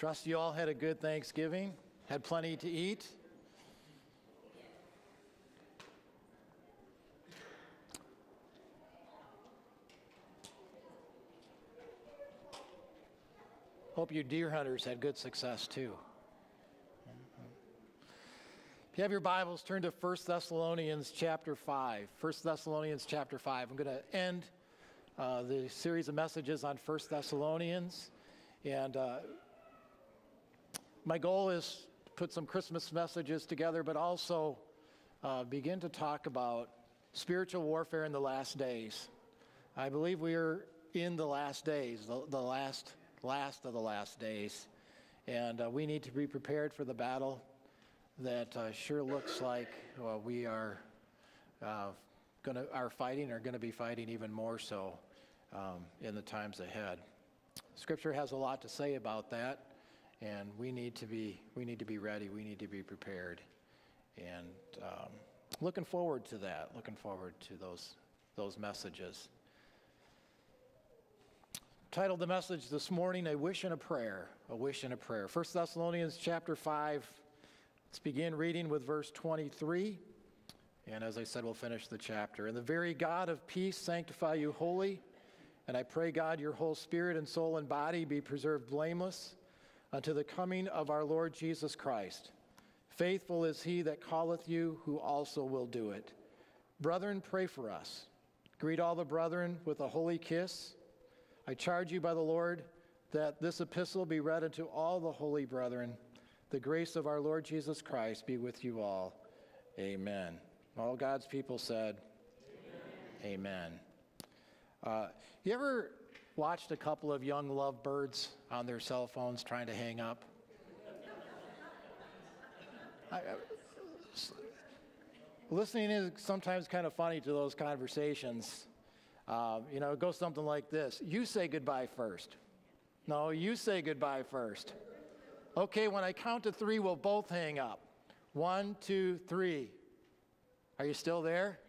Trust you all had a good Thanksgiving, had plenty to eat. Hope you deer hunters had good success too. If you have your Bibles, turn to 1 Thessalonians chapter 5. 1 Thessalonians chapter 5. I'm going to end uh, the series of messages on 1 Thessalonians. And uh, my goal is to put some Christmas messages together, but also uh, begin to talk about spiritual warfare in the last days. I believe we are in the last days, the, the last, last of the last days. And uh, we need to be prepared for the battle that uh, sure looks like well, we are uh, going to are fighting, are going to be fighting even more so um, in the times ahead. Scripture has a lot to say about that, and we need to be we need to be ready. We need to be prepared, and um, looking forward to that. Looking forward to those those messages. Titled the message this morning, "A Wish and a Prayer." A wish and a prayer. 1 Thessalonians chapter five Let's begin reading with verse 23. And as I said, we'll finish the chapter. And the very God of peace sanctify you wholly. And I pray, God, your whole spirit and soul and body be preserved blameless unto the coming of our Lord Jesus Christ. Faithful is he that calleth you, who also will do it. Brethren, pray for us. Greet all the brethren with a holy kiss. I charge you by the Lord that this epistle be read unto all the holy brethren. The grace of our Lord Jesus Christ be with you all. Amen. All God's people said, Amen. Amen. Uh, you ever watched a couple of young lovebirds on their cell phones trying to hang up? I, I, listening is sometimes kind of funny to those conversations. Uh, you know, it goes something like this You say goodbye first. No, you say goodbye first. Okay, when I count to three, we'll both hang up. One, two, three. Are you still there?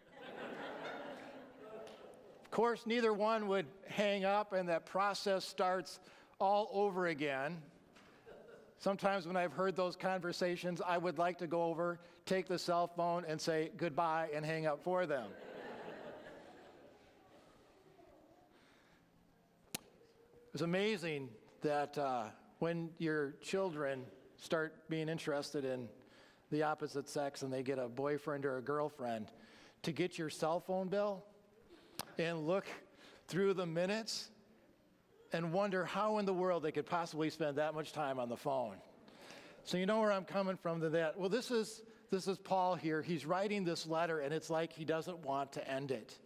Course, neither one would hang up, and that process starts all over again. Sometimes when I've heard those conversations, I would like to go over, take the cell phone, and say goodbye and hang up for them. it's amazing that uh, when your children start being interested in the opposite sex and they get a boyfriend or a girlfriend, to get your cell phone bill and look through the minutes and wonder how in the world they could possibly spend that much time on the phone. So you know where I'm coming from to that. Well, this is this is Paul here. He's writing this letter and it's like he doesn't want to end it.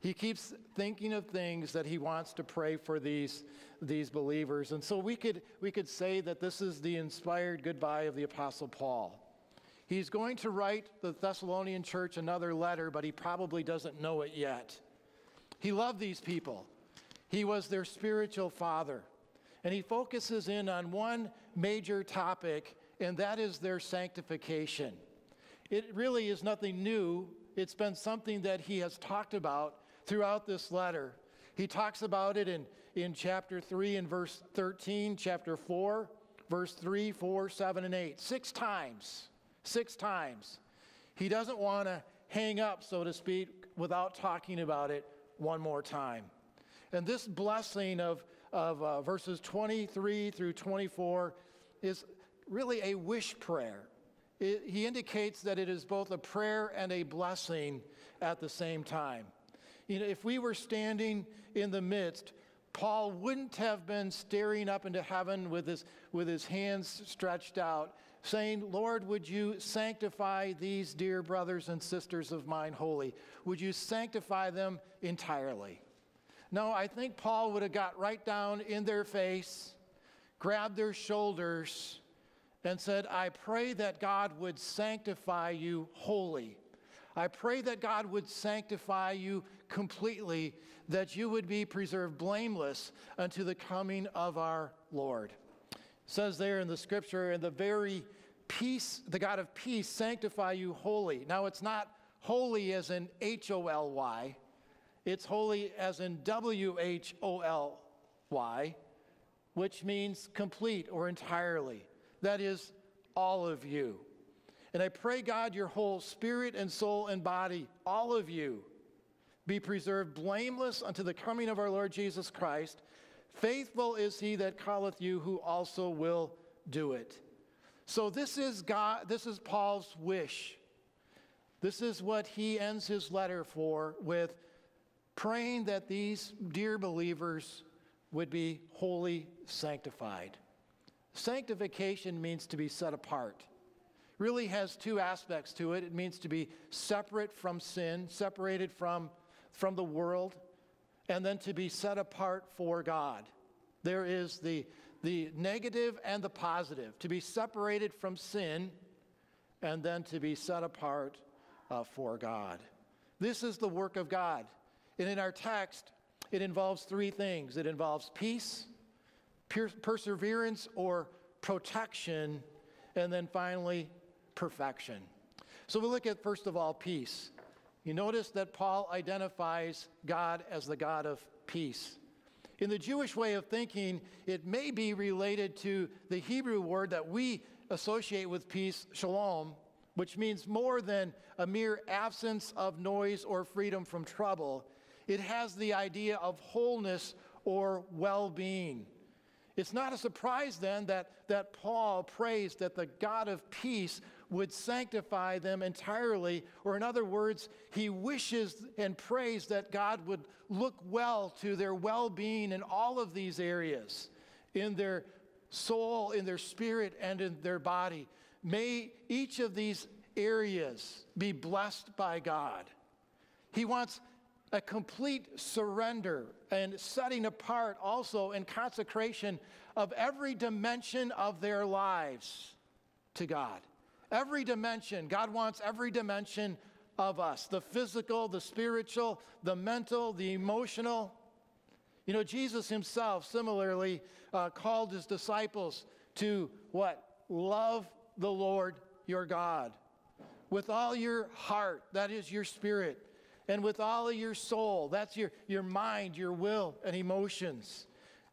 He keeps thinking of things that he wants to pray for these, these believers. And so we could, we could say that this is the inspired goodbye of the Apostle Paul. He's going to write the Thessalonian church another letter, but he probably doesn't know it yet. He loved these people, he was their spiritual father. And he focuses in on one major topic, and that is their sanctification. It really is nothing new. It's been something that he has talked about throughout this letter. He talks about it in, in chapter 3 and verse 13, chapter 4, verse 3, 4, 7, and 8. Six times. Six times. He doesn't want to hang up, so to speak, without talking about it one more time. And this blessing of, of uh, verses 23 through 24 is really a wish prayer. It, he indicates that it is both a prayer and a blessing at the same time. You know, if we were standing in the midst, Paul wouldn't have been staring up into heaven with his, with his hands stretched out, saying, Lord, would you sanctify these dear brothers and sisters of mine holy? Would you sanctify them entirely? No, I think Paul would have got right down in their face, grabbed their shoulders, and said, I pray that God would sanctify you wholly. I pray that God would sanctify you completely, that you would be preserved blameless unto the coming of our Lord. Says there in the scripture, and the very peace, the God of peace, sanctify you wholly. Now, it's not holy as in H O L Y, it's holy as in W H O L Y. which means complete or entirely. That is, all of you. And I pray, God, your whole spirit and soul and body, all of you, be preserved blameless unto the coming of our Lord Jesus Christ. Faithful is he that calleth you, who also will do it. So this is God, this is Paul's wish. This is what he ends his letter for with praying that these dear believers would be wholly sanctified. Sanctification means to be set apart. Really has two aspects to it. It means to be separate from sin, separated from, from the world, and then to be set apart for God. There is the, the negative and the positive to be separated from sin, and then to be set apart uh, for God. This is the work of God. And in our text, it involves three things it involves peace, per- perseverance, or protection, and then finally, perfection. So we look at, first of all, peace. You notice that Paul identifies God as the God of peace. In the Jewish way of thinking, it may be related to the Hebrew word that we associate with peace, shalom, which means more than a mere absence of noise or freedom from trouble. It has the idea of wholeness or well being. It's not a surprise then that, that Paul prays that the God of peace would sanctify them entirely, or in other words, he wishes and prays that God would look well to their well being in all of these areas, in their soul, in their spirit, and in their body. May each of these areas be blessed by God. He wants a complete surrender and setting apart also in consecration of every dimension of their lives to God. Every dimension. God wants every dimension of us the physical, the spiritual, the mental, the emotional. You know, Jesus himself similarly uh, called his disciples to what? Love the Lord your God with all your heart, that is your spirit, and with all of your soul, that's your, your mind, your will, and emotions.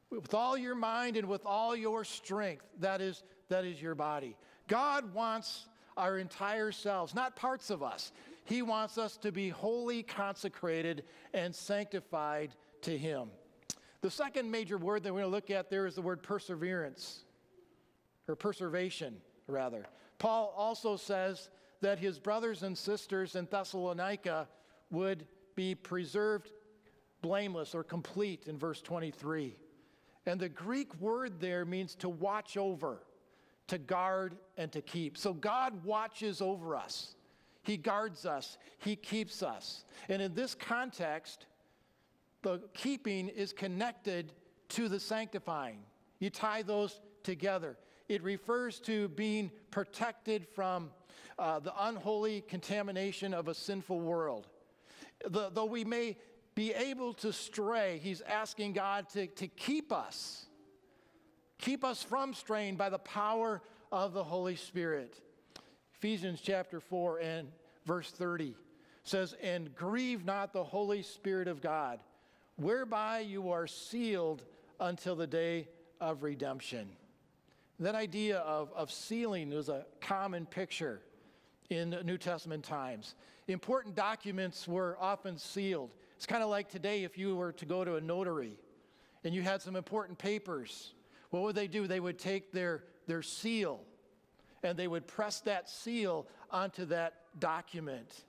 With all your mind and with all your strength, that is, that is your body. God wants our entire selves, not parts of us. He wants us to be wholly consecrated and sanctified to Him. The second major word that we're going to look at there is the word perseverance, or preservation, rather. Paul also says that his brothers and sisters in Thessalonica would be preserved blameless or complete in verse 23. And the Greek word there means to watch over, to guard, and to keep. So God watches over us, He guards us, He keeps us. And in this context, the keeping is connected to the sanctifying. You tie those together. It refers to being protected from uh, the unholy contamination of a sinful world. Though we may be able to stray, he's asking God to, to keep us, keep us from straying by the power of the Holy Spirit. Ephesians chapter 4 and verse 30 says, And grieve not the Holy Spirit of God, whereby you are sealed until the day of redemption. That idea of, of sealing is a common picture in New Testament times. Important documents were often sealed. It's kind of like today if you were to go to a notary and you had some important papers. What would they do? They would take their, their seal and they would press that seal onto that document.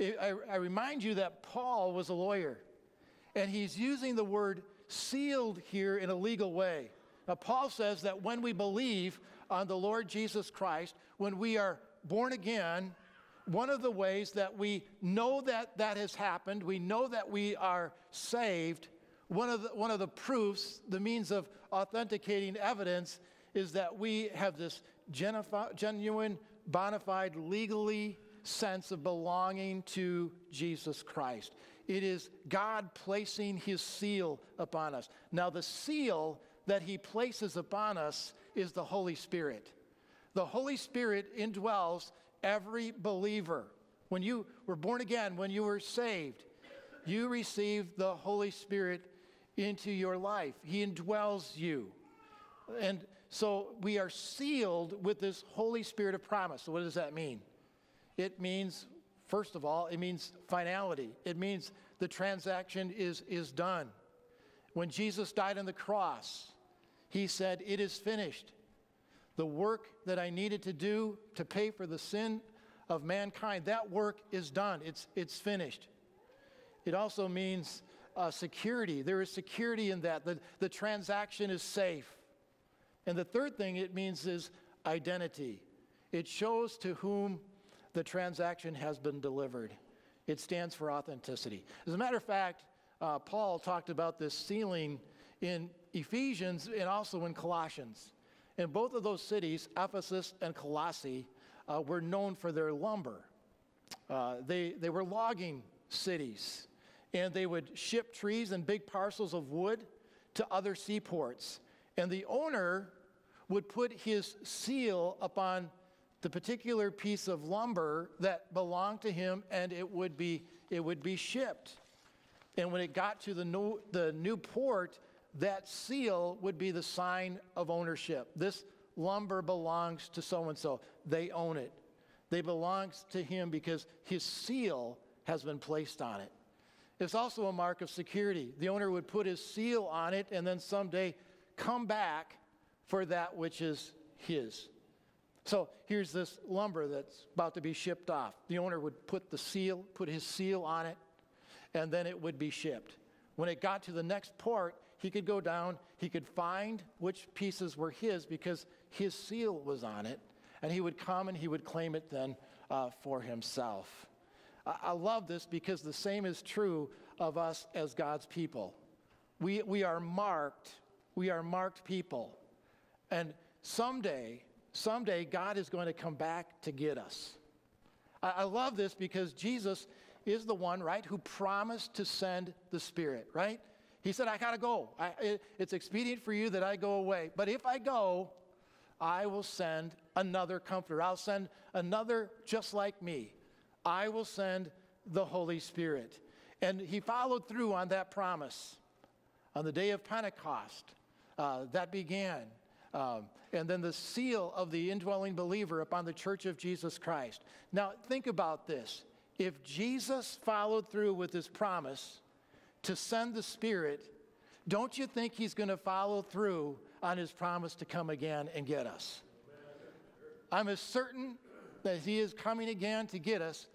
I, I remind you that Paul was a lawyer and he's using the word sealed here in a legal way. Now, Paul says that when we believe on the Lord Jesus Christ, when we are born again, one of the ways that we know that that has happened, we know that we are saved, one of the, one of the proofs, the means of authenticating evidence, is that we have this genuine, bona fide, legally sense of belonging to Jesus Christ. It is God placing his seal upon us. Now, the seal that he places upon us is the Holy Spirit. The Holy Spirit indwells every believer. When you were born again, when you were saved, you received the Holy Spirit into your life, He indwells you. And so we are sealed with this Holy Spirit of promise. So, what does that mean? It means, first of all, it means finality. It means the transaction is, is done. When Jesus died on the cross, he said, It is finished. The work that I needed to do to pay for the sin of mankind, that work is done. It's, it's finished. It also means uh, security. There is security in that. The, the transaction is safe. And the third thing it means is identity. It shows to whom the transaction has been delivered. It stands for authenticity. As a matter of fact, uh, Paul talked about this sealing in Ephesians and also in Colossians. In both of those cities, Ephesus and Colossae, uh, were known for their lumber. Uh, they, they were logging cities, and they would ship trees and big parcels of wood to other seaports. And the owner would put his seal upon the particular piece of lumber that belonged to him and it would be, it would be shipped. And when it got to the new, the new port, that seal would be the sign of ownership. This lumber belongs to so and so. They own it. They belongs to him because his seal has been placed on it. It's also a mark of security. The owner would put his seal on it and then someday come back for that which is his. So here's this lumber that's about to be shipped off. The owner would put the seal, put his seal on it, and then it would be shipped. When it got to the next port, he could go down, he could find which pieces were his because his seal was on it, and he would come and he would claim it then uh, for himself. I, I love this because the same is true of us as God's people. We, we are marked, we are marked people. And someday, someday, God is going to come back to get us. I, I love this because Jesus is the one, right, who promised to send the Spirit, right? He said, I got to go. I, it, it's expedient for you that I go away. But if I go, I will send another comforter. I'll send another just like me. I will send the Holy Spirit. And he followed through on that promise. On the day of Pentecost, uh, that began. Um, and then the seal of the indwelling believer upon the church of Jesus Christ. Now, think about this. If Jesus followed through with his promise to send the Spirit, don't you think he's going to follow through on his promise to come again and get us? I'm as certain that he is coming again to get us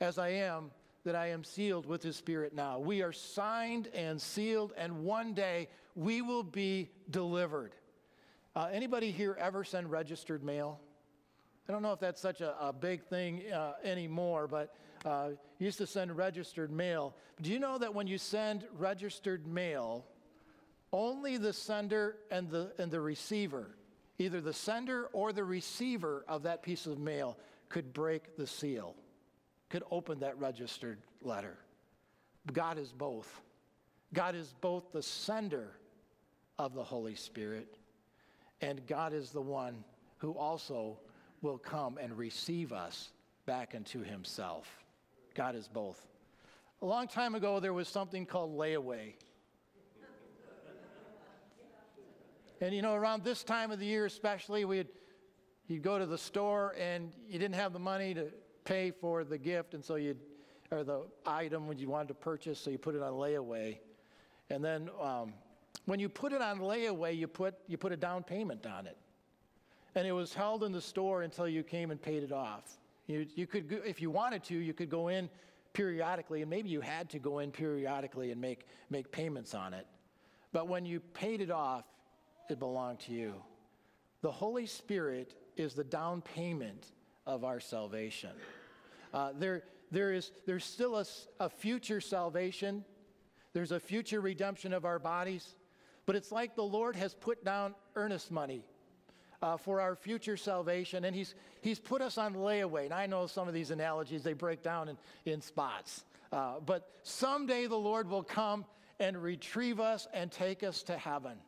as I am that I am sealed with his Spirit now. We are signed and sealed, and one day we will be delivered. Uh, anybody here ever send registered mail? I don't know if that's such a, a big thing uh, anymore, but uh, used to send registered mail. Do you know that when you send registered mail, only the sender and the, and the receiver, either the sender or the receiver of that piece of mail, could break the seal, could open that registered letter? God is both. God is both the sender of the Holy Spirit and God is the one who also will come and receive us back into himself. God is both. A long time ago, there was something called layaway. And you know, around this time of the year, especially, we'd you'd go to the store and you didn't have the money to pay for the gift, and so you'd or the item when you wanted to purchase, so you put it on layaway. And then um, when you put it on layaway, you put, you put a down payment on it. And it was held in the store until you came and paid it off. You, you could, go, if you wanted to, you could go in periodically, and maybe you had to go in periodically and make, make payments on it. But when you paid it off, it belonged to you. The Holy Spirit is the down payment of our salvation. Uh, there, there is, there's still a, a future salvation, there's a future redemption of our bodies. But it's like the Lord has put down earnest money uh, for our future salvation, and he's, he's put us on layaway. And I know some of these analogies, they break down in, in spots. Uh, but someday the Lord will come and retrieve us and take us to heaven.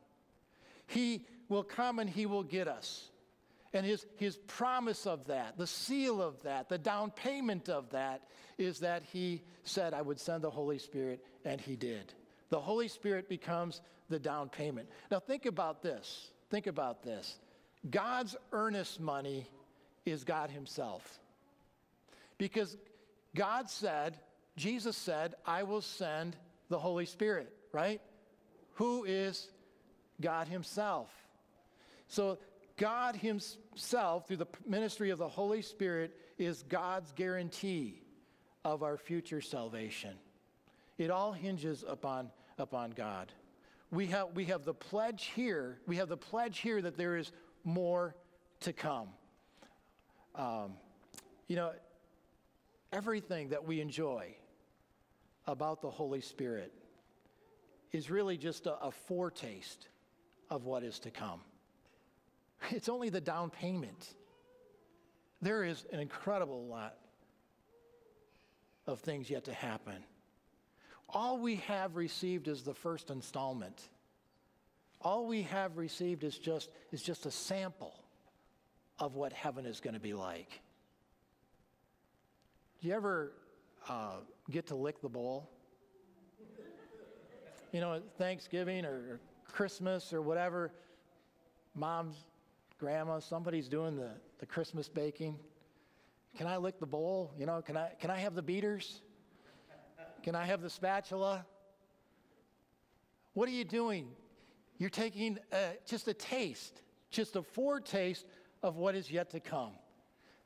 He will come and he will get us. And his, his promise of that, the seal of that, the down payment of that is that he said, I would send the Holy Spirit, and he did. The Holy Spirit becomes the down payment. Now, think about this. Think about this. God's earnest money is God Himself. Because God said, Jesus said, I will send the Holy Spirit, right? Who is God Himself. So, God Himself, through the ministry of the Holy Spirit, is God's guarantee of our future salvation. It all hinges upon, upon God. We have, we have the pledge here, we have the pledge here that there is more to come. Um, you know, everything that we enjoy about the Holy Spirit is really just a, a foretaste of what is to come. It's only the down payment. There is an incredible lot of things yet to happen. All we have received is the first installment. All we have received is just, is just a sample of what heaven is going to be like. Do you ever uh, get to lick the bowl? You know, Thanksgiving or Christmas or whatever, mom's, grandma, somebody's doing the, the Christmas baking. Can I lick the bowl? You know, can I, can I have the beaters? Can I have the spatula? What are you doing? You're taking uh, just a taste, just a foretaste of what is yet to come.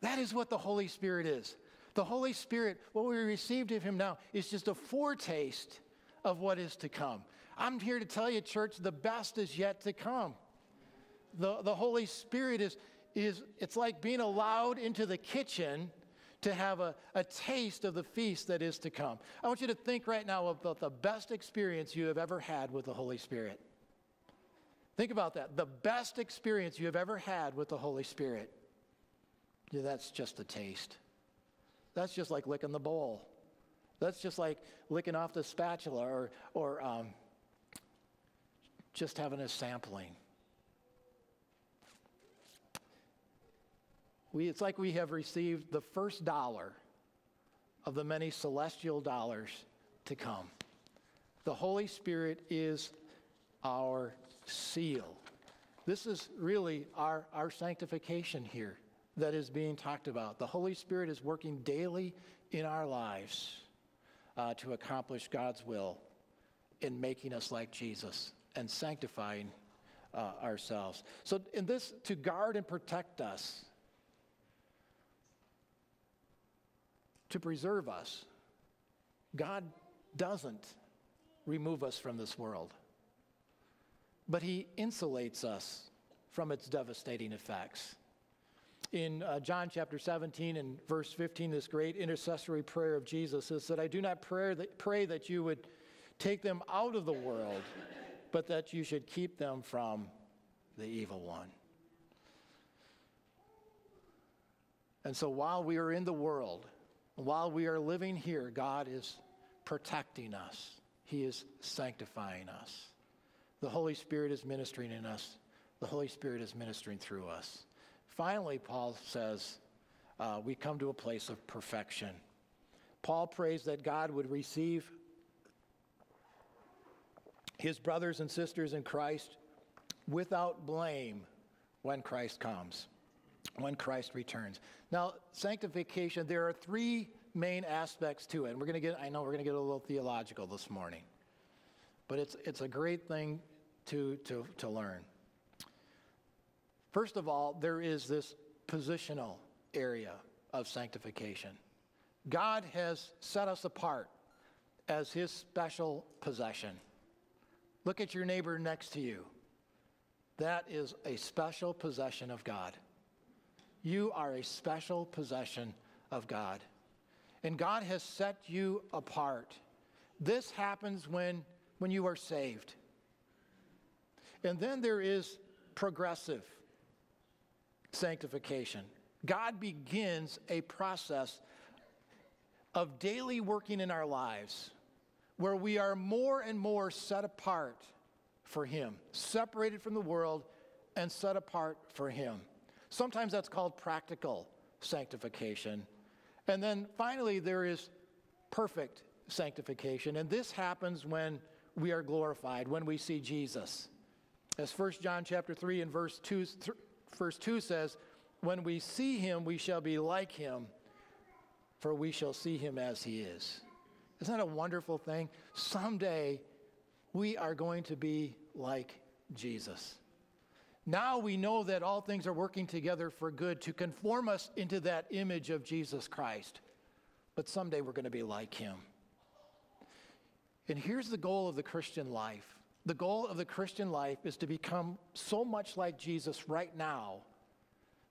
That is what the Holy Spirit is. The Holy Spirit, what we received of Him now, is just a foretaste of what is to come. I'm here to tell you, church, the best is yet to come. The, the Holy Spirit is, is, it's like being allowed into the kitchen to have a, a taste of the feast that is to come. I want you to think right now about the best experience you have ever had with the Holy Spirit. Think about that. The best experience you have ever had with the Holy Spirit. Yeah, that's just a taste. That's just like licking the bowl. That's just like licking off the spatula or, or um, just having a sampling. We, it's like we have received the first dollar of the many celestial dollars to come. The Holy Spirit is our seal. This is really our, our sanctification here that is being talked about. The Holy Spirit is working daily in our lives uh, to accomplish God's will in making us like Jesus and sanctifying uh, ourselves. So, in this, to guard and protect us, to preserve us. God doesn't remove us from this world, but He insulates us from its devastating effects. In uh, John chapter 17 and verse 15, this great intercessory prayer of Jesus is that I do not pray that, pray that you would take them out of the world, but that you should keep them from the evil one. And so while we are in the world, while we are living here, God is protecting us, He is sanctifying us. The Holy Spirit is ministering in us, the Holy Spirit is ministering through us. Finally, Paul says, uh, we come to a place of perfection. Paul prays that God would receive his brothers and sisters in Christ without blame when Christ comes when Christ returns. Now, sanctification, there are three main aspects to it. And we're going to get, I know we're going to get a little theological this morning, but it's, it's a great thing to, to, to learn. First of all, there is this positional area of sanctification. God has set us apart as his special possession. Look at your neighbor next to you. That is a special possession of God. You are a special possession of God. And God has set you apart. This happens when, when you are saved. And then there is progressive sanctification. God begins a process of daily working in our lives where we are more and more set apart for Him, separated from the world and set apart for Him. Sometimes that's called practical sanctification. And then finally, there is perfect sanctification. And this happens when we are glorified when we see Jesus. As 1 John chapter 3 and verse 2, th- verse 2 says, When we see him, we shall be like him, for we shall see him as he is. Isn't that a wonderful thing? Someday we are going to be like Jesus. Now we know that all things are working together for good to conform us into that image of Jesus Christ. But someday we're going to be like him. And here's the goal of the Christian life the goal of the Christian life is to become so much like Jesus right now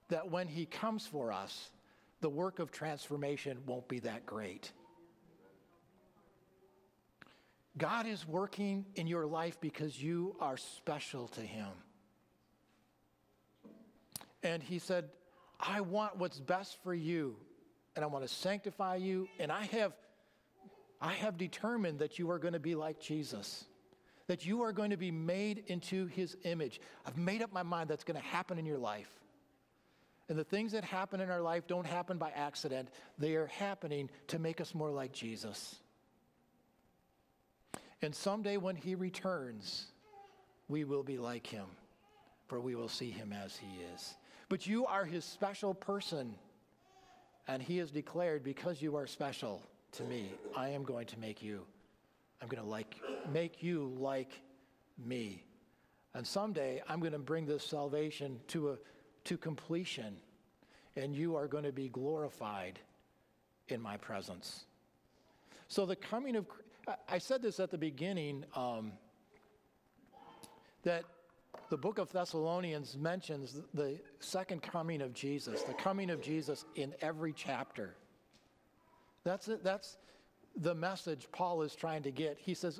that when he comes for us, the work of transformation won't be that great. God is working in your life because you are special to him. And he said, I want what's best for you, and I want to sanctify you, and I have I have determined that you are going to be like Jesus, that you are going to be made into his image. I've made up my mind that's going to happen in your life. And the things that happen in our life don't happen by accident, they are happening to make us more like Jesus. And someday when he returns, we will be like him, for we will see him as he is. But you are his special person, and he has declared, because you are special, to me. I am going to make you. I'm going to like make you like me. And someday I'm going to bring this salvation to a to completion and you are going to be glorified in my presence. So the coming of I said this at the beginning um, that the book of Thessalonians mentions the second coming of Jesus, the coming of Jesus in every chapter. That's, it, that's the message Paul is trying to get. He says,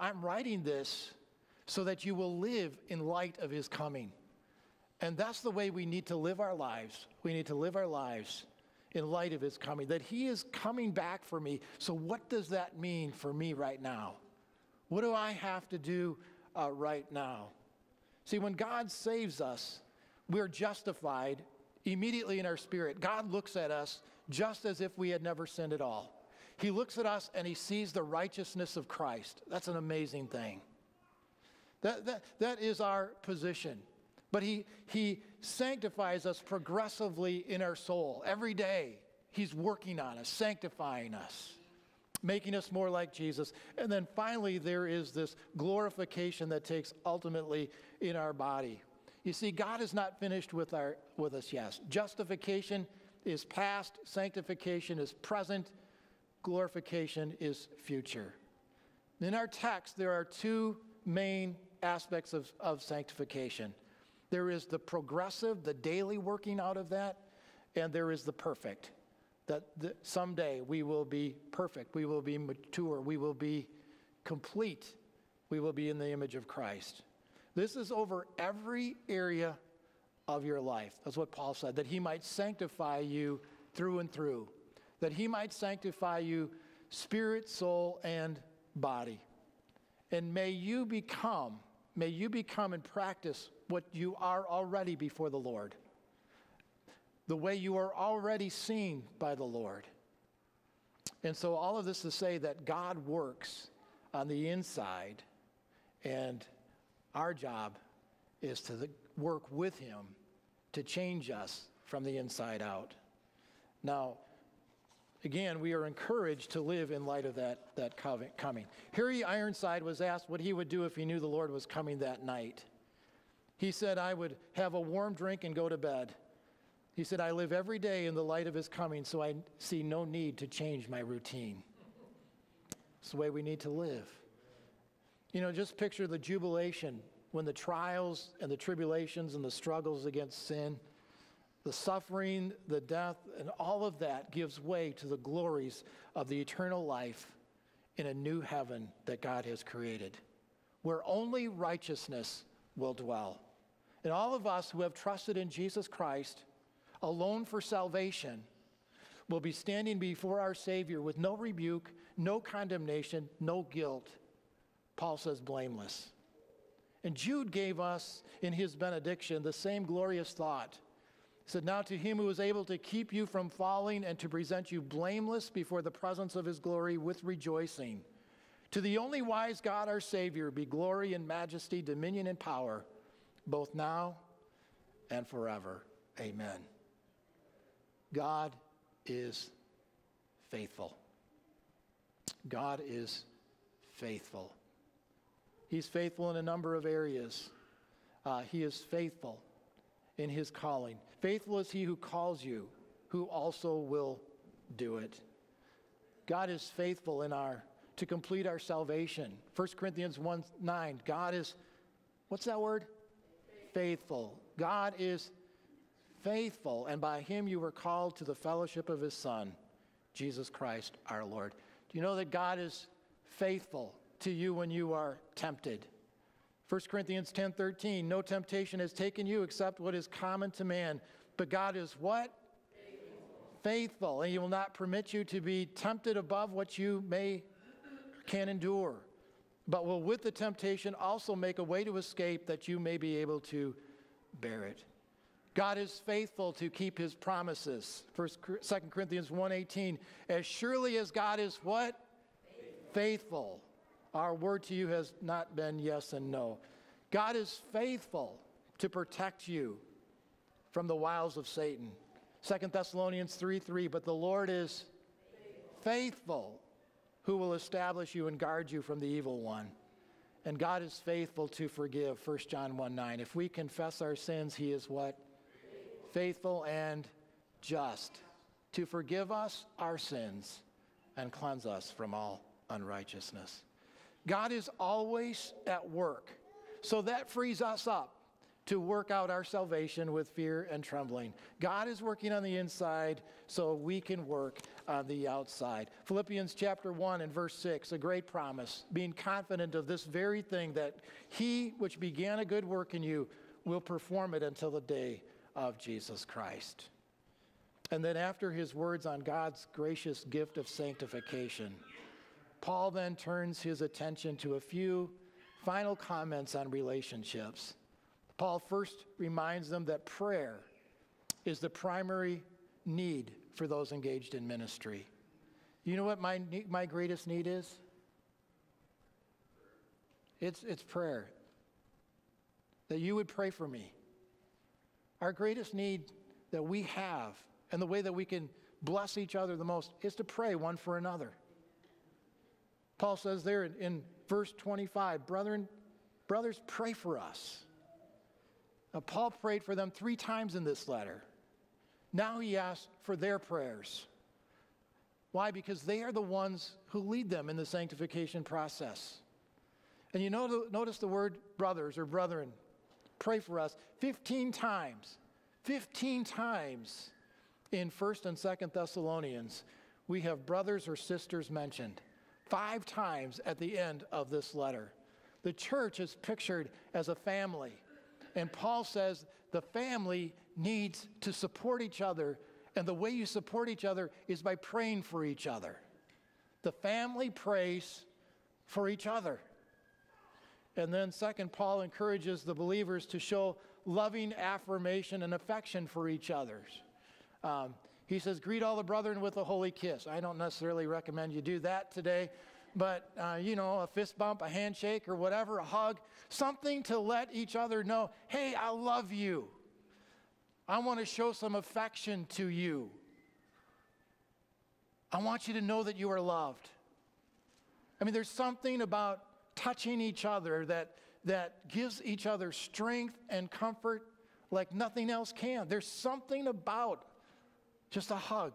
I'm writing this so that you will live in light of his coming. And that's the way we need to live our lives. We need to live our lives in light of his coming, that he is coming back for me. So, what does that mean for me right now? What do I have to do uh, right now? See, when God saves us, we're justified immediately in our spirit. God looks at us just as if we had never sinned at all. He looks at us and he sees the righteousness of Christ. That's an amazing thing. That, that, that is our position. But he, he sanctifies us progressively in our soul. Every day, he's working on us, sanctifying us, making us more like Jesus. And then finally, there is this glorification that takes ultimately in our body. You see, God is not finished with, our, with us, yes. Justification is past, sanctification is present, glorification is future. In our text, there are two main aspects of, of sanctification there is the progressive, the daily working out of that, and there is the perfect. That the, someday we will be perfect, we will be mature, we will be complete, we will be in the image of Christ. This is over every area of your life. That's what Paul said, that he might sanctify you through and through, that he might sanctify you spirit, soul, and body. And may you become, may you become and practice what you are already before the Lord, the way you are already seen by the Lord. And so, all of this to say that God works on the inside, and our job is to work with Him to change us from the inside out. Now, again, we are encouraged to live in light of that, that covenant coming. Harry Ironside was asked what he would do if he knew the Lord was coming that night. He said, I would have a warm drink and go to bed. He said, I live every day in the light of his coming, so I see no need to change my routine. It's the way we need to live. You know, just picture the jubilation when the trials and the tribulations and the struggles against sin, the suffering, the death, and all of that gives way to the glories of the eternal life in a new heaven that God has created, where only righteousness will dwell. And all of us who have trusted in Jesus Christ alone for salvation will be standing before our Savior with no rebuke, no condemnation, no guilt. Paul says, blameless. And Jude gave us in his benediction the same glorious thought. He said, Now to him who is able to keep you from falling and to present you blameless before the presence of his glory with rejoicing, To the only wise God, our Savior, be glory and majesty, dominion and power, both now and forever. Amen. God is faithful. God is faithful. He's faithful in a number of areas. Uh, he is faithful in his calling. Faithful is he who calls you, who also will do it. God is faithful in our to complete our salvation. 1 Corinthians 1 9. God is, what's that word? Faithful. God is faithful, and by him you were called to the fellowship of his Son, Jesus Christ our Lord. Do you know that God is faithful to you when you are tempted? 1 Corinthians 10 13, no temptation has taken you except what is common to man. But God is what? Faithful. Faithful, and He will not permit you to be tempted above what you may can endure, but will with the temptation also make a way to escape that you may be able to bear it. God is faithful to keep his promises. First, 2 Corinthians 1:18, as surely as God is what? Faithful. faithful. Our word to you has not been yes and no. God is faithful to protect you from the wiles of Satan. 2 Thessalonians 3 3, but the Lord is faithful. faithful who will establish you and guard you from the evil one. And God is faithful to forgive, 1 John 1 9. If we confess our sins, He is what? Faithful and just to forgive us our sins and cleanse us from all unrighteousness. God is always at work. So that frees us up to work out our salvation with fear and trembling. God is working on the inside so we can work on the outside. Philippians chapter 1 and verse 6, a great promise, being confident of this very thing that he which began a good work in you will perform it until the day of Jesus Christ. And then after his words on God's gracious gift of sanctification, Paul then turns his attention to a few final comments on relationships. Paul first reminds them that prayer is the primary need for those engaged in ministry. You know what my, my greatest need is? It's, it's prayer. That you would pray for me. Our greatest need that we have, and the way that we can bless each other the most, is to pray one for another. Paul says there in, in verse 25, Brethren, brothers, pray for us. Now, Paul prayed for them three times in this letter. Now he asks for their prayers. Why? Because they are the ones who lead them in the sanctification process. And you know, notice the word brothers or brethren. Pray for us 15 times. 15 times in 1st and 2nd Thessalonians, we have brothers or sisters mentioned. Five times at the end of this letter. The church is pictured as a family. And Paul says the family needs to support each other, and the way you support each other is by praying for each other. The family prays for each other. And then, second, Paul encourages the believers to show loving affirmation and affection for each other. Um, he says, Greet all the brethren with a holy kiss. I don't necessarily recommend you do that today but uh, you know, a fist bump, a handshake, or whatever, a hug, something to let each other know, hey, I love you. I want to show some affection to you. I want you to know that you are loved. I mean, there's something about touching each other that, that gives each other strength and comfort like nothing else can. There's something about just a hug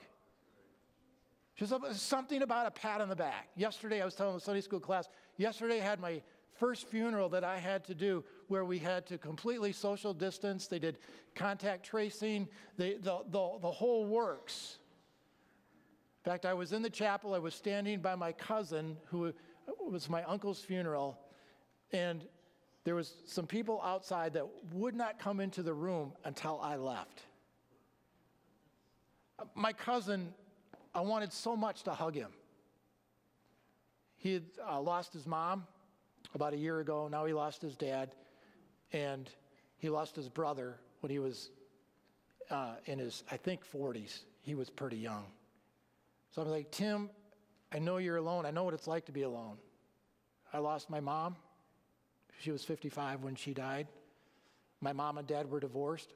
just something about a pat on the back. Yesterday, I was telling the Sunday school class, yesterday I had my first funeral that I had to do where we had to completely social distance. They did contact tracing, the, the, the, the whole works. In fact, I was in the chapel, I was standing by my cousin, who was my uncle's funeral, and there was some people outside that would not come into the room until I left. My cousin I wanted so much to hug him. He had uh, lost his mom about a year ago. Now he lost his dad. And he lost his brother when he was uh, in his, I think, 40s. He was pretty young. So I'm like, Tim, I know you're alone. I know what it's like to be alone. I lost my mom. She was 55 when she died. My mom and dad were divorced.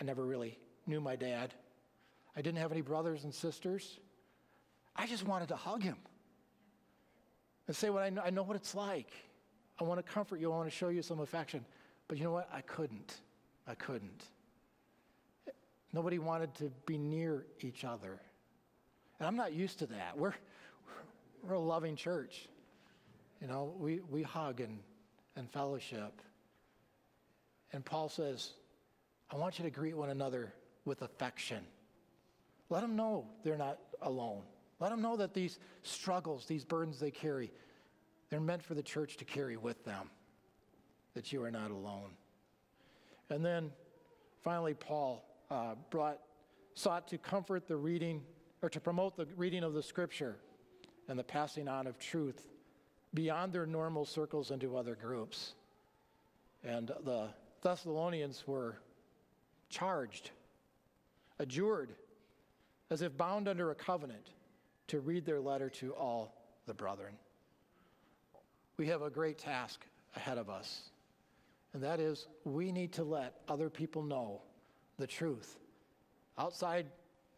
I never really knew my dad. I didn't have any brothers and sisters. I just wanted to hug him and say what I know, I know what it's like. I want to comfort you. I want to show you some affection. But you know what? I couldn't. I couldn't. Nobody wanted to be near each other. And I'm not used to that. We're, we're a loving church. You know, we, we hug and, and fellowship. And Paul says, I want you to greet one another with affection. Let them know they're not alone. Let them know that these struggles, these burdens they carry, they're meant for the church to carry with them, that you are not alone. And then finally, Paul uh, brought, sought to comfort the reading or to promote the reading of the scripture and the passing on of truth beyond their normal circles into other groups. And the Thessalonians were charged, adjured, as if bound under a covenant, to read their letter to all the brethren. We have a great task ahead of us, and that is we need to let other people know the truth. Outside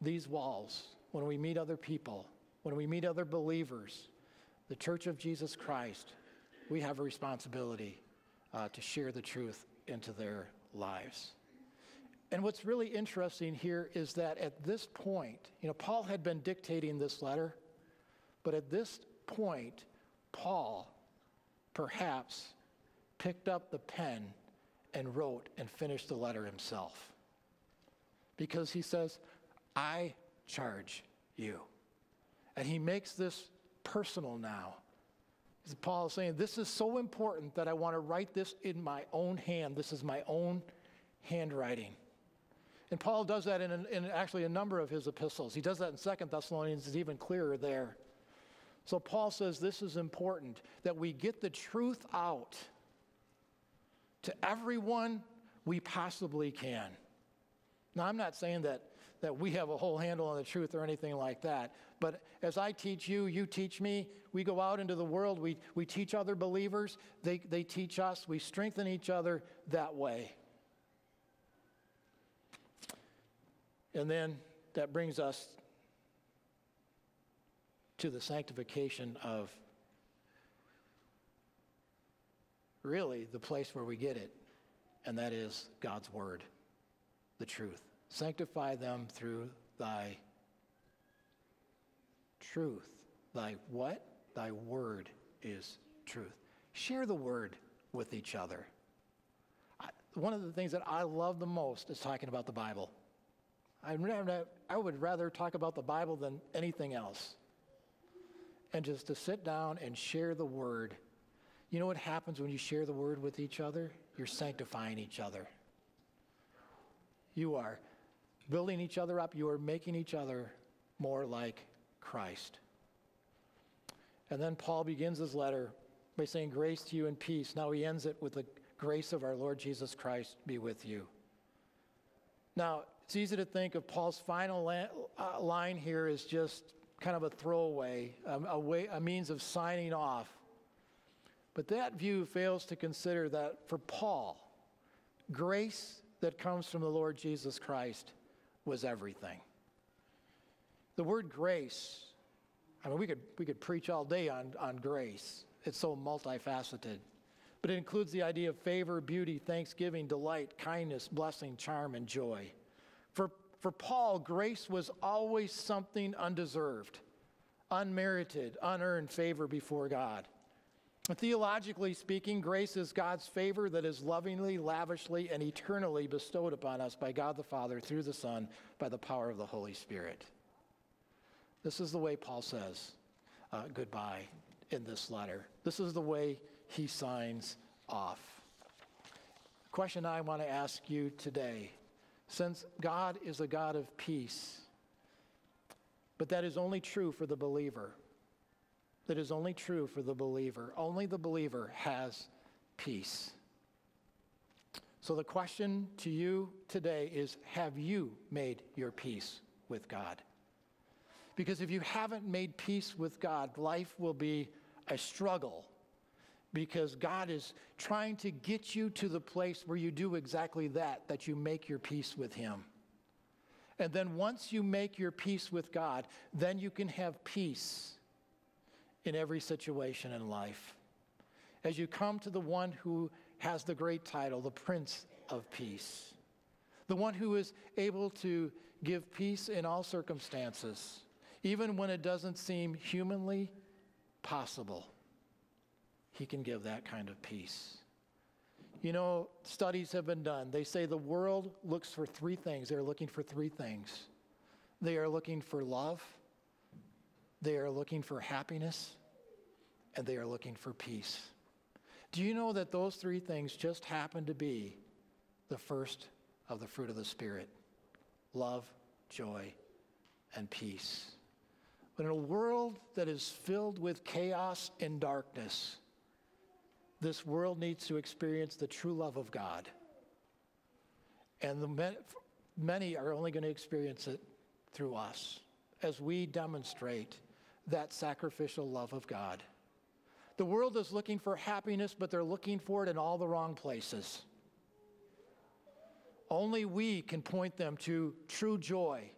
these walls, when we meet other people, when we meet other believers, the Church of Jesus Christ, we have a responsibility uh, to share the truth into their lives. And what's really interesting here is that at this point, you know, Paul had been dictating this letter, but at this point, Paul perhaps picked up the pen and wrote and finished the letter himself. Because he says, I charge you. And he makes this personal now. Paul is saying, This is so important that I want to write this in my own hand. This is my own handwriting. And Paul does that in, in actually a number of his epistles. He does that in Second Thessalonians, it's even clearer there. So Paul says this is important that we get the truth out to everyone we possibly can. Now, I'm not saying that that we have a whole handle on the truth or anything like that. But as I teach you, you teach me. We go out into the world, we, we teach other believers, they, they teach us, we strengthen each other that way. And then that brings us to the sanctification of really the place where we get it, and that is God's Word, the truth. Sanctify them through thy truth. Thy what? Thy word is truth. Share the word with each other. One of the things that I love the most is talking about the Bible. I, would rather talk about the Bible than anything else. And just to sit down and share the word. You know what happens when you share the word with each other? You're sanctifying each other. You are building each other up, you are making each other more like Christ. And then Paul begins his letter by saying, Grace to you and peace. Now he ends it with the grace of our Lord Jesus Christ be with you. Now, it's easy to think of Paul's final la- uh, line here as just kind of a throwaway, um, a, way, a means of signing off. But that view fails to consider that for Paul, grace that comes from the Lord Jesus Christ was everything. The word grace, I mean, we could, we could preach all day on, on grace. It's so multifaceted. But it includes the idea of favor, beauty, thanksgiving, delight, kindness, blessing, charm, and joy. For, for Paul, grace was always something undeserved, unmerited, unearned favor before God. Theologically speaking, grace is God's favor that is lovingly, lavishly, and eternally bestowed upon us by God the Father through the Son by the power of the Holy Spirit. This is the way Paul says uh, goodbye in this letter. This is the way he signs off. The Question I want to ask you today since God is a God of peace, but that is only true for the believer that is only true for the believer. Only the believer has peace. So the question to you today is Have you made your peace with God? Because if you haven't made peace with God, life will be a struggle because God is trying to get you to the place where you do exactly that, that you make your peace with Him. And then once you make your peace with God, then you can have peace in every situation in life. As you come to the one who has the great title, the Prince of Peace, the one who is able to give peace in all circumstances, even when it doesn't seem humanly possible. He can give that kind of peace. You know, studies have been done. They say the world looks for three things. They're looking for three things. They are looking for love, they are looking for happiness, and they are looking for peace. Do you know that those three things just happen to be the first of the fruit of the Spirit? Love, joy, and peace. But in a world that is filled with chaos and darkness, this world needs to experience the true love of God. And the many are only going to experience it through us as we demonstrate that sacrificial love of God. The world is looking for happiness, but they're looking for it in all the wrong places. Only we can point them to true joy,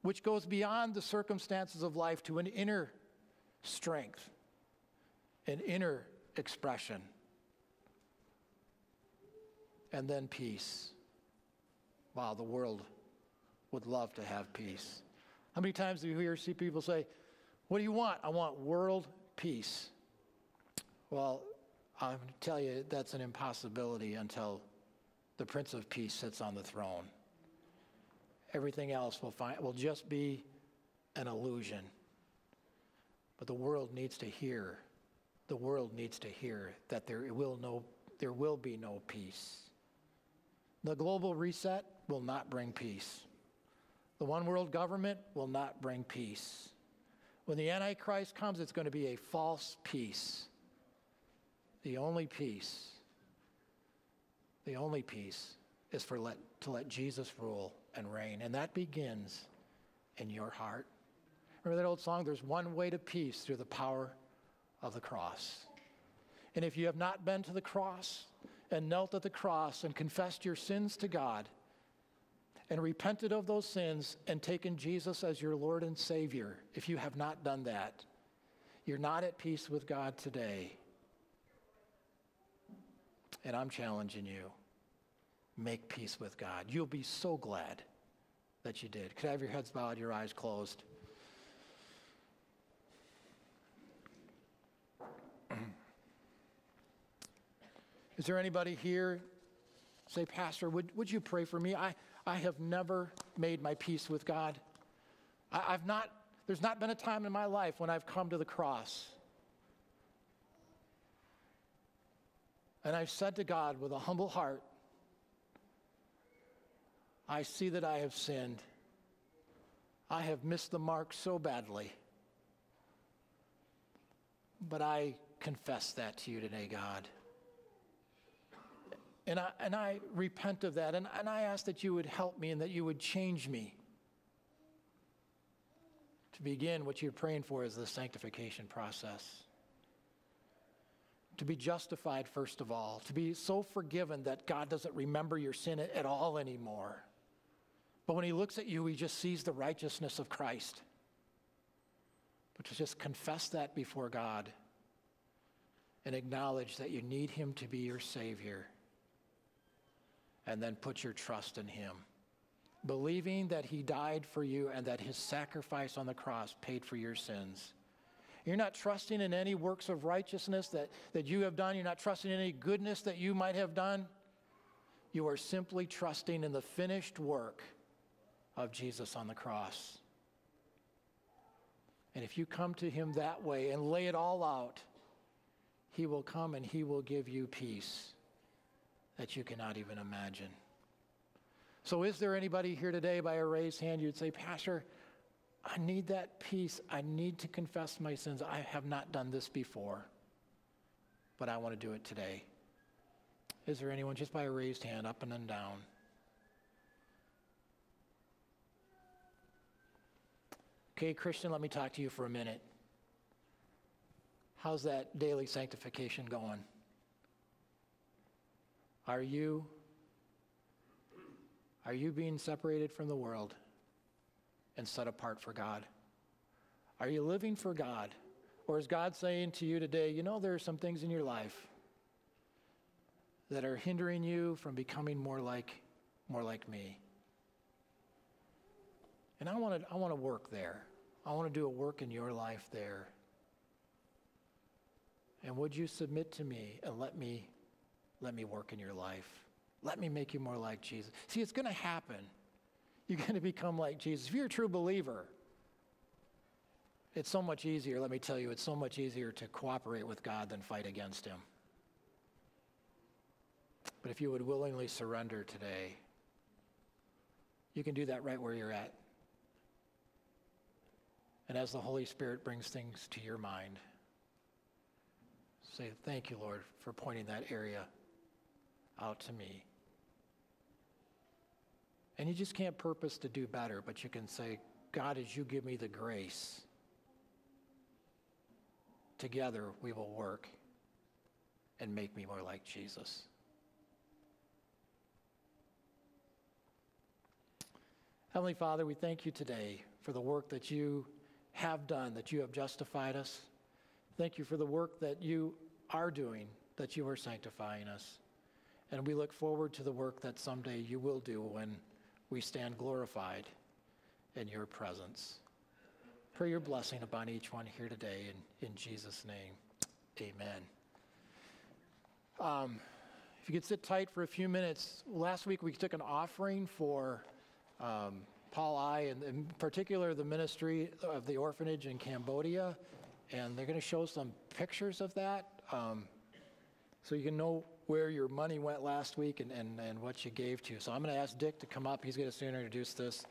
which goes beyond the circumstances of life to an inner strength, an inner expression. And then peace. Wow, the world would love to have peace. How many times do you hear see people say, What do you want? I want world peace. Well, I'm going to tell you that's an impossibility until the Prince of Peace sits on the throne. Everything else will, find, will just be an illusion. But the world needs to hear the world needs to hear that there will, no, there will be no peace. The global reset will not bring peace. The one world government will not bring peace. When the Antichrist comes, it's going to be a false peace. The only peace, the only peace is for let, to let Jesus rule and reign. And that begins in your heart. Remember that old song, There's One Way to Peace Through the Power of the cross. And if you have not been to the cross and knelt at the cross and confessed your sins to God and repented of those sins and taken Jesus as your Lord and Savior, if you have not done that, you're not at peace with God today. And I'm challenging you make peace with God. You'll be so glad that you did. Could I have your heads bowed, your eyes closed? Is there anybody here? Say, Pastor, would, would you pray for me? I, I have never made my peace with God. I, I've not, there's not been a time in my life when I've come to the cross. And I've said to God with a humble heart, I see that I have sinned. I have missed the mark so badly. But I confess that to you today, God. And I, and I repent of that. And, and I ask that you would help me and that you would change me. To begin, what you're praying for is the sanctification process. To be justified, first of all. To be so forgiven that God doesn't remember your sin at all anymore. But when he looks at you, he just sees the righteousness of Christ. But to just confess that before God and acknowledge that you need him to be your Savior and then put your trust in Him. Believing that He died for you and that His sacrifice on the cross paid for your sins. You're not trusting in any works of righteousness that, that you have done. You're not trusting in any goodness that you might have done. You are simply trusting in the finished work of Jesus on the cross. And if you come to Him that way and lay it all out, He will come and He will give you peace that you cannot even imagine. So, is there anybody here today by a raised hand you'd say, Pastor, I need that peace. I need to confess my sins. I have not done this before, but I want to do it today. Is there anyone just by a raised hand, up and then down? Okay, Christian, let me talk to you for a minute. how's that daily sanctification going? Are you are you being separated from the world and set apart for God? Are you living for God? Or is God saying to you today, you know, there are some things in your life that are hindering you from becoming more like, more like me? And I want to, I want to work there. I want to do a work in your life there. And would you submit to me and let me, let me work in your life? Let me make you more like Jesus. See, it's going to happen. You're going to become like Jesus. If you're a true believer, it's so much easier, let me tell you, it's so much easier to cooperate with God than fight against Him. But if you would willingly surrender today, you can do that right where you're at. And as the Holy Spirit brings things to your mind, say, Thank you, Lord, for pointing that area out to me. And you just can't purpose to do better, but you can say, God, as you give me the grace, together we will work and make me more like Jesus. Heavenly Father, we thank you today for the work that you have done, that you have justified us. Thank you for the work that you are doing, that you are sanctifying us. And we look forward to the work that someday you will do when we stand glorified in your presence. Pray your blessing upon each one here today. In, in Jesus' name, amen. Um, if you could sit tight for a few minutes. Last week we took an offering for um, Paul I, and in particular the ministry of the orphanage in Cambodia. And they're going to show some pictures of that um, so you can know where your money went last week and, and, and what you gave to. So I'm going to ask Dick to come up. He's going to soon introduce this.